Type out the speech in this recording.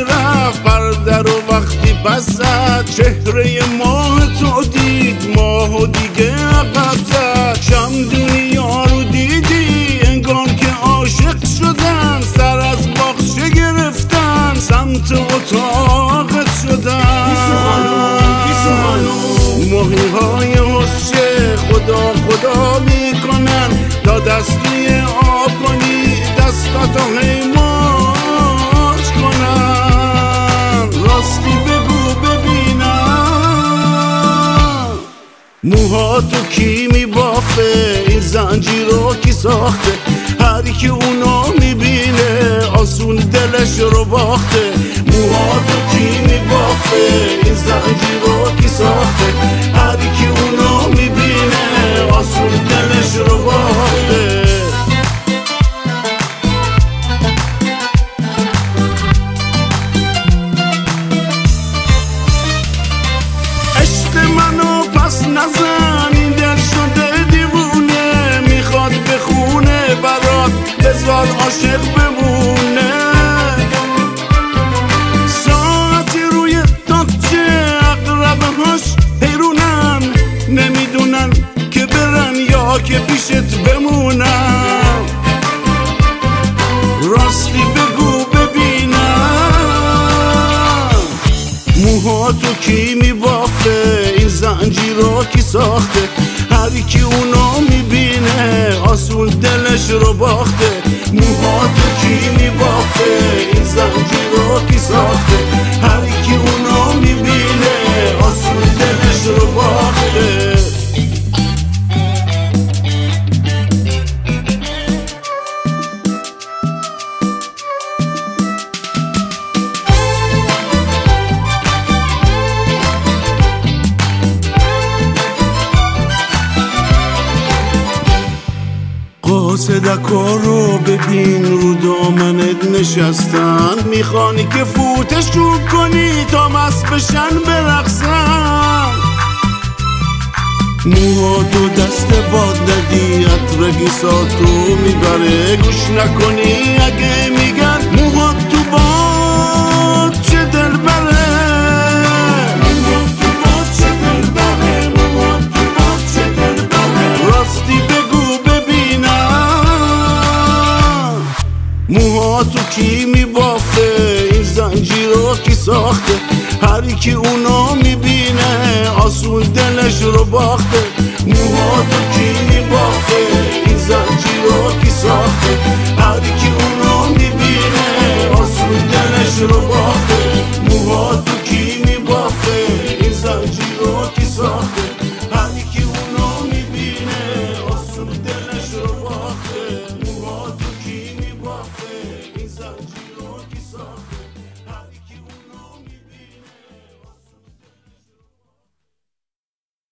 و وقتی بس چهره ماه تو دید ماه دیگه عقب زد. شم دنیا رو دیدی انگار که عاشق شدن. سر از باغچه گرفتن سمت اتاقت شدن. ماهی های حسچه خدا خدا می‌کنن. تا دستی آب کنی دستاتو حیماش موها تو کی میبافه؟ این زنجیر رو کی ساخته؟ هر کی اونو می‌بینه آسون دلش رو باخته. موها تو کی میبافه؟ این زنجیر رو کی ساخته؟ هر کی نزن این دل شده دیوونه می‌خواد بخونه برات بذار عاشق بمونه. ساعتی روی تاکچه اقربه هاش حیرونن نمی‌دونن که برن یا که پیشت کی میبافه؟ این زنجیر رو کی ساخته؟ هر کی اونو می‌بینه آسون دلش رو باخته. موها تو کی میبافه؟ این زنجیر رو کی ساخته؟ قاصدکا رو ببین رو دامنت نشستن. می‌خوانی که فوتشون کنی تا مست بشن برقصن. موها تو دست باد ندی عطر تو می‌بره. گوش نکنی اگه میگن موها ساخته. هر کی اونا می‌بینه آسون دلش رو باخته. موها تو کی باخته. این زنجی رو کی ساخته؟ هر کی اونا می‌بینه آسون دلش رو باخته. موها تو کی میباخته؟ این زنجی رو کی ساخته؟